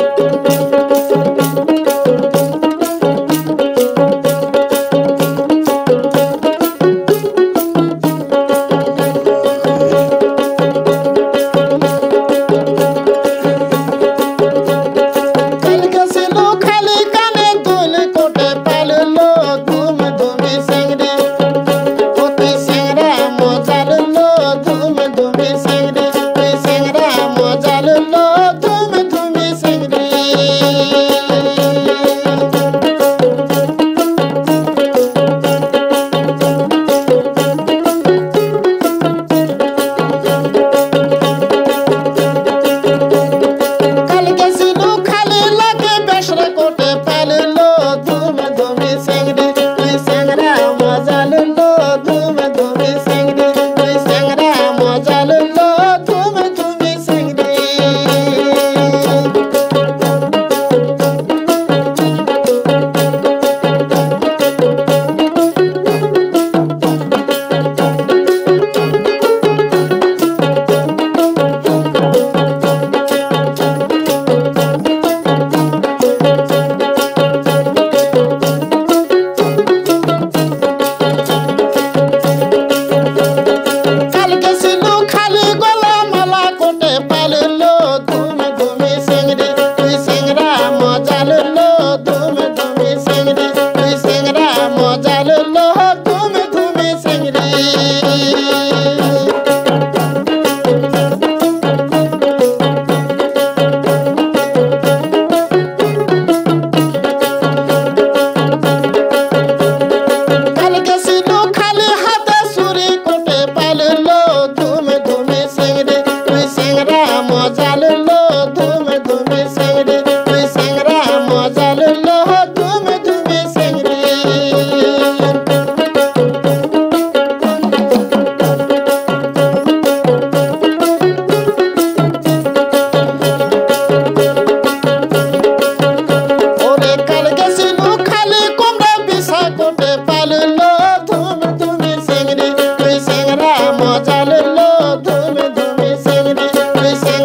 Thank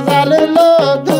জালের লোক